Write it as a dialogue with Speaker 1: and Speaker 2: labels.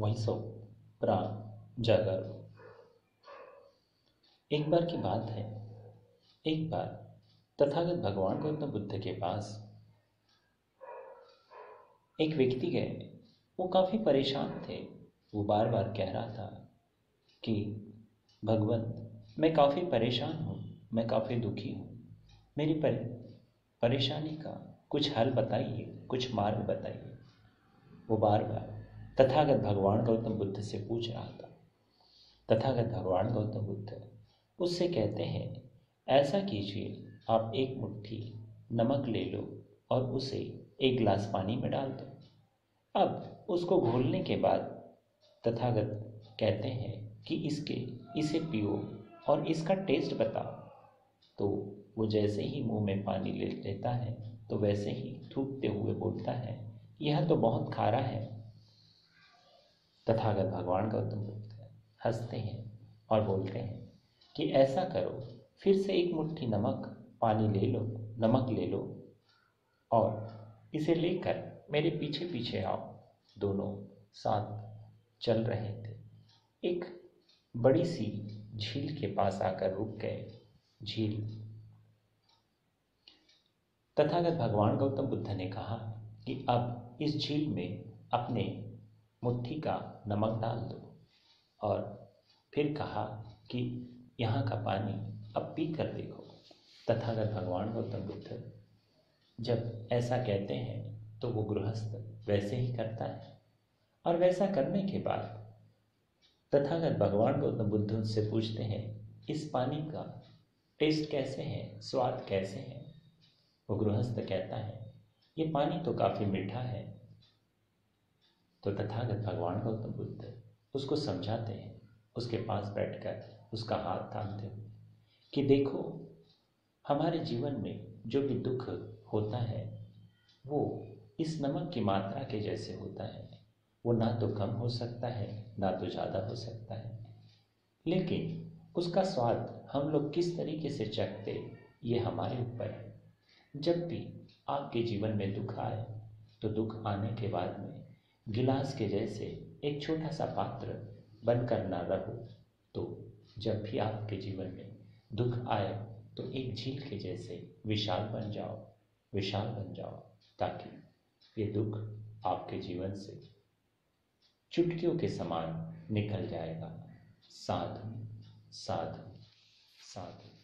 Speaker 1: Of प्राण जागर। एक बार की बात है। एक बार तथागत भगवान गौतम बुद्ध के पास एक व्यक्ति गए। वो काफ़ी परेशान थे। वो बार बार कह रहा था कि भगवंत मैं काफ़ी परेशान हूँ मैं काफ़ी दुखी हूँ। मेरी पर, परेशानी का कुछ हल बताइए कुछ मार्ग बताइए। वो बार बार तथागत भगवान गौतम बुद्ध से पूछ रहा था। तथागत भगवान गौतम बुद्ध उससे कहते हैं, ऐसा कीजिए, आप एक मुट्ठी नमक ले लो और उसे एक गिलास पानी में डाल दो। अब उसको घोलने के बाद तथागत कहते हैं कि इसके, इसे पियो और इसका टेस्ट बताओ। तो वो जैसे ही मुँह में पानी ले लेता है तो वैसे ही थूकते हुए बोलता है, यह तो बहुत खारा है। तथागत भगवान गौतम बुद्ध हँसते हैं और बोलते हैं कि ऐसा करो, फिर से एक मुट्ठी नमक, पानी ले लो, नमक ले लो और इसे लेकर मेरे पीछे पीछे आओ। दोनों साथ चल रहे थे। एक बड़ी सी झील के पास आकर रुक गए। झील। तथागत भगवान गौतम बुद्ध ने कहा कि अब इस झील में अपने मुट्ठी का नमक डाल दो। और फिर कहा कि यहाँ का पानी अब पी कर देखो तथागत भगवान गौतम बुद्ध जब ऐसा कहते हैं तो वो गृहस्थ वैसे ही करता है। और वैसा करने के बाद तथागत भगवान गौतम बुद्ध उससे पूछते हैं, इस पानी का टेस्ट कैसे है, स्वाद कैसे है? वो गृहस्थ कहता है, ये पानी तो काफ़ी मीठा है तो तथागत भगवान गौतम बुद्ध उसको समझाते हैं, उसके पास बैठकर उसका हाथ थामते हुए कि देखो, हमारे जीवन में जो भी दुख होता है, वो इस नमक की मात्रा के जैसे होता है। वो ना तो कम हो सकता है, ना तो ज़्यादा हो सकता है। लेकिन उसका स्वाद हम लोग किस तरीके से चखते, ये हमारे ऊपर है। जब भी आपके जीवन में दुख आए तो दुख आने के बाद में गिलास के जैसे एक छोटा सा पात्र बनकर ना रहो। तो जब भी आपके जीवन में दुख आए तो एक झील के जैसे विशाल बन जाओ, विशाल बन जाओ, ताकि ये दुख आपके जीवन से चुटकियों के समान निकल जाएगा। साधु साधु साधु।